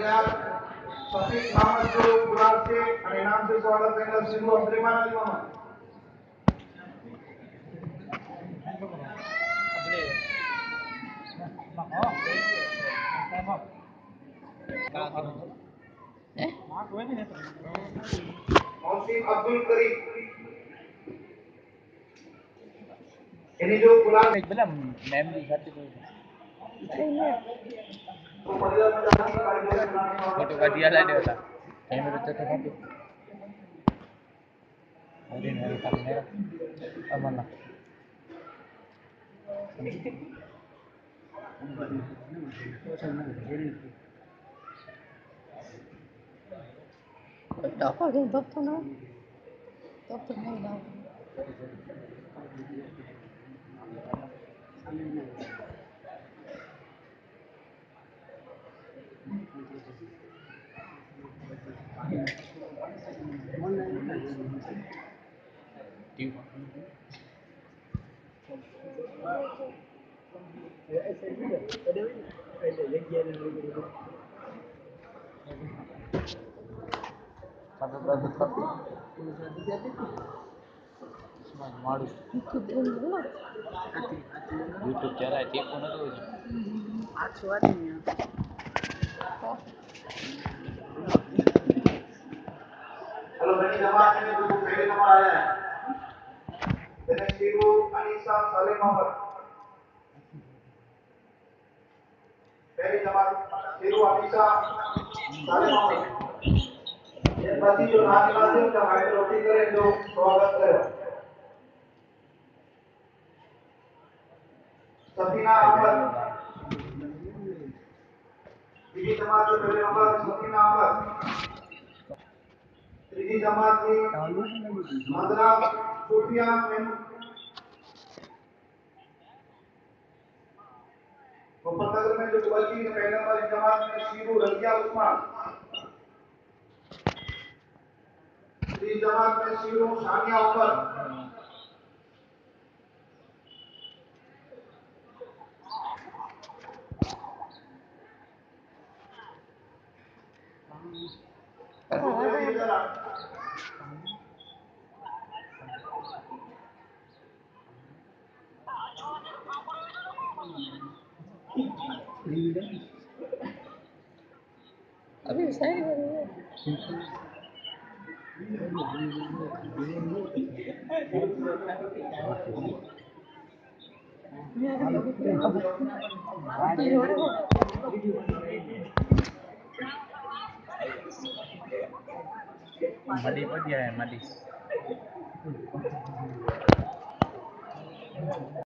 ફરિયાદ સફીક મામદ જો ગુલાબ છે અને નામથી સ્વાગત કરેલા શ્રી અબ્દુલરહમાન અલી મામદ મોહસિન અબ્દુલ કરીમ એની જો ગુલાબ પેલા મેમરી સાથે फ़ोटो का दिया लाने होता टाइम में बच्चा था अरे मेरे काम मेरा अब मना टॉप आ गए तब तो ना तब तो नहीं ना Do you want anything? YouTube चला है देखो ना तो। आज बात नहीं है। हाँ। शिबू अनीसा साले मोहम्मद पहली जमात शिबू अनीसा साले मोहम्मद ये बची जो नाच नाचे उनका हाइट रोटी करें जो स्वागत करें सफीना अहमद बीजी जमात जो पहले नंबर सफीना अहमद त्रिजी जमात की मदरा सूफिया में मुफ्फतनगर में जो है पहले नंबर जमात में शीरू रजिया उस्मान तीसरी जमात में शीरू शानिया उमर अभी side Tapi saya Madi pun dia madi.